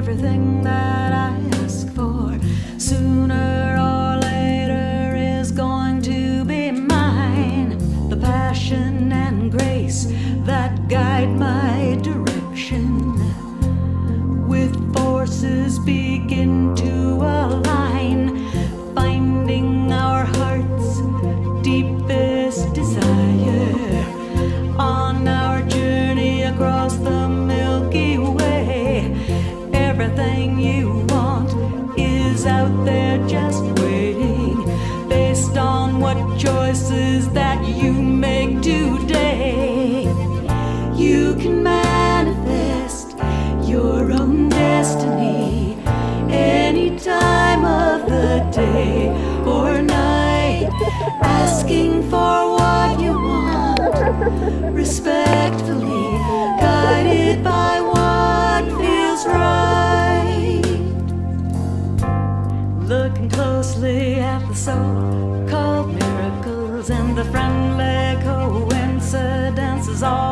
everything that I ask for. Sooner or later is going to be mine. The passion and grace that guide my direction. With forces begin to align, finding our heart's deepest desire on our journey across the what choices that you make today. You can manifest your own destiny any time of the day or night, asking for what you want, respectfully guided by what feels right. Looking closely at the so called miracles and the friendly coincidences all